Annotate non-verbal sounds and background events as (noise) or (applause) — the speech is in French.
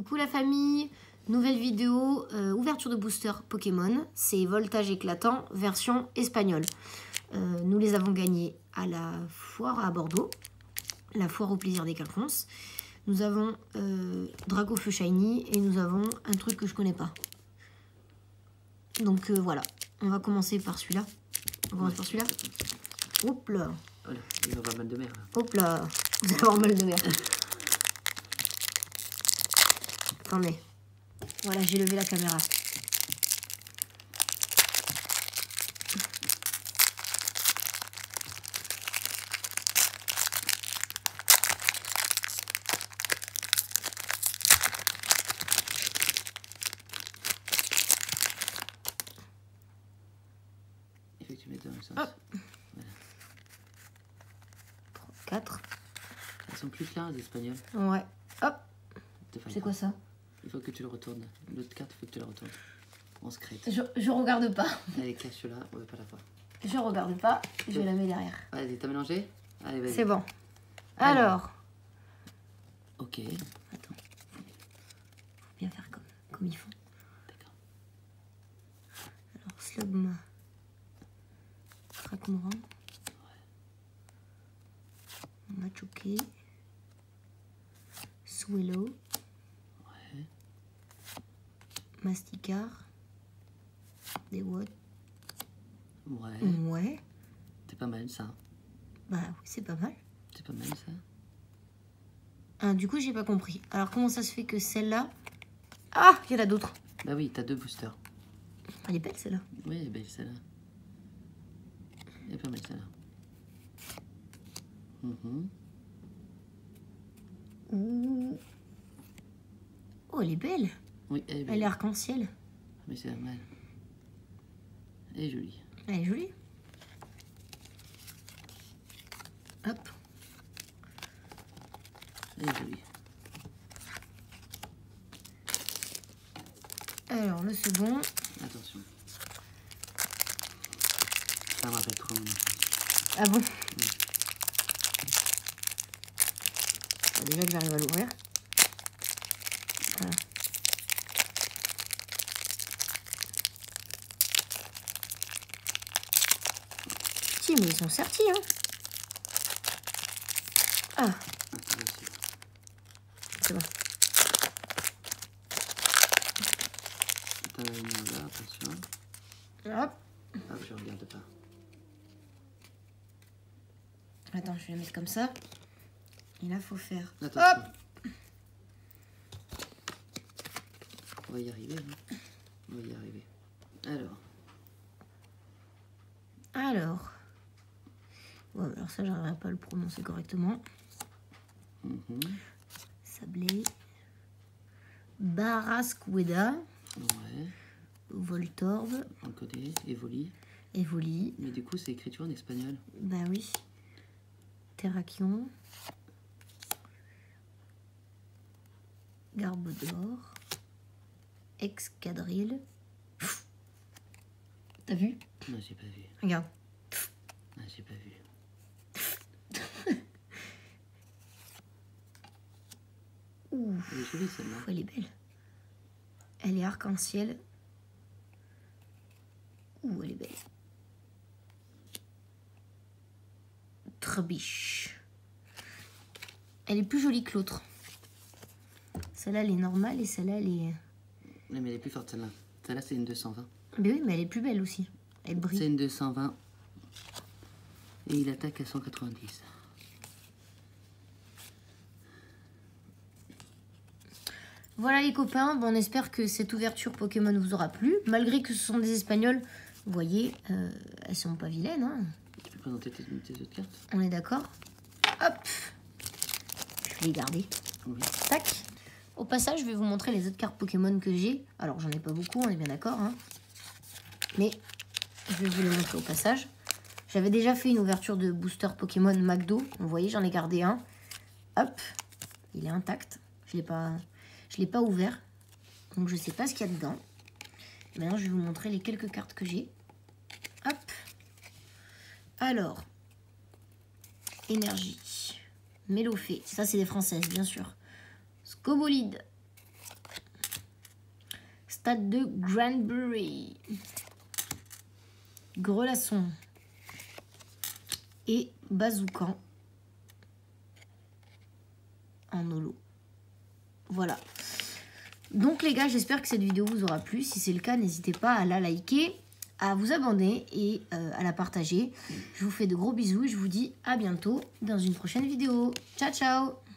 Coucou la famille, nouvelle vidéo, euh, ouverture de booster Pokémon, c'est voltage éclatant, version espagnole. Euh, nous les avons gagnés à la foire à Bordeaux, la foire au plaisir des Quinconces. Nous avons euh, Dracofeu Shiny et nous avons un truc que je connais pas. Donc euh, voilà, on va commencer par celui-là. On commence par celui-là. Hop là, il va avoir mal de mer. hop là, vous allez avoir mal de mer. (laughs) Attendez. Voilà, j'ai levé la caméra. Tu mettes dans le sens. Hop. 4. Elles sont plus claires, les espagnols. Ouais. Hop, c'est quoi ça? Il faut que tu le retournes. L'autre carte, il faut que tu la retournes. En secret. je, je regarde pas. Allez, cache-la, on veut pas la voir. Je regarde pas, je la mets derrière. Vas-y, t'as mélangé Allez, vas-y. C'est bon. Alors, Ok, attends. Faut bien faire comme, comme il faut. d'accord. Alors, Slugma. Krakmoran. Machuke. Swellow. Ouais. Masticar. Dewott. Ouais. Ouais. C'est pas mal ça. Bah oui, c'est pas mal. C'est pas mal ça. Ah, du coup, j'ai pas compris. Alors, comment ça se fait que celle-là. Ah, il y en a d'autres. Bah oui, t'as deux boosters. Elle est belle, celle-là. Oui, elle est belle celle-là. Elle est pas mal celle-là. Ouh. Oh, elle est belle. Oui, elle est belle. Elle est arc-en-ciel. Mais c'est pas mal. Elle est jolie. Elle est jolie. Hop. Elle est jolie. Alors, le second. Attention. Ça me rappelle trop. Ah bon Bon, Déjà que j'arrive à l'ouvrir. Voilà. Si, mais ils sont sortis, hein. Ah, c'est bon. Là, attention. Hop. Ah, je regarde pas. Attends, je vais la mettre comme ça. Et là, faut faire. Attention. On va y arriver. hein. On va y arriver. Alors, Alors. Ouais, alors ça, j'arriverai pas à le prononcer correctement. mhm. Sablé. Barasqueda. ouais, Voltorb. on le connaît. Evoli. Evoli. Mais du coup, c'est écriture en espagnol. Bah oui. Terrakion. Garbodor. Excadrille. T'as vu? Non, j'ai pas vu. Regarde. Ah, j'ai pas vu. (laughs) Ouh, Elle est jolie celle-là. elle est belle. Elle est arc-en-ciel. Ouh, elle est belle. Trebiche. Elle est plus jolie que l'autre. Celle-là, elle est normale et celle-là, elle est... Non, mais elle est plus forte celle-là. Celle-là, c'est une 220. Mais oui, mais elle est plus belle aussi. Elle C'est brille. une 220. Et il attaque à 190. Voilà les copains, bon, on espère que cette ouverture Pokémon vous aura plu. Malgré que ce sont des Espagnols, vous voyez, euh, elles sont pas vilaines, hein. Tu peux présenter tes, tes autres cartes on est d'accord Hop Je vais les garder. Oui. Tac Au passage, je vais vous montrer les autres cartes Pokémon que j'ai. Alors, j'en ai pas beaucoup, on est bien d'accord, hein. Mais je vais vous les montrer au passage. J'avais déjà fait une ouverture de booster Pokémon McDo. Vous voyez, j'en ai gardé un. Hop, il est intact. Je je l'ai pas ouvert, donc je sais pas ce qu'il y a dedans. Maintenant, je vais vous montrer les quelques cartes que j'ai. Hop. Alors, énergie, Mélofée, ça c'est des françaises, bien sûr. Scobolide, Stade de Granbury. Grelasson. Et Bazoukan. En holo. Voilà. Donc les gars, j'espère que cette vidéo vous aura plu. Si c'est le cas, n'hésitez pas à la liker, à vous abonner et euh, à la partager. Je vous fais de gros bisous et je vous dis à bientôt dans une prochaine vidéo. Ciao ciao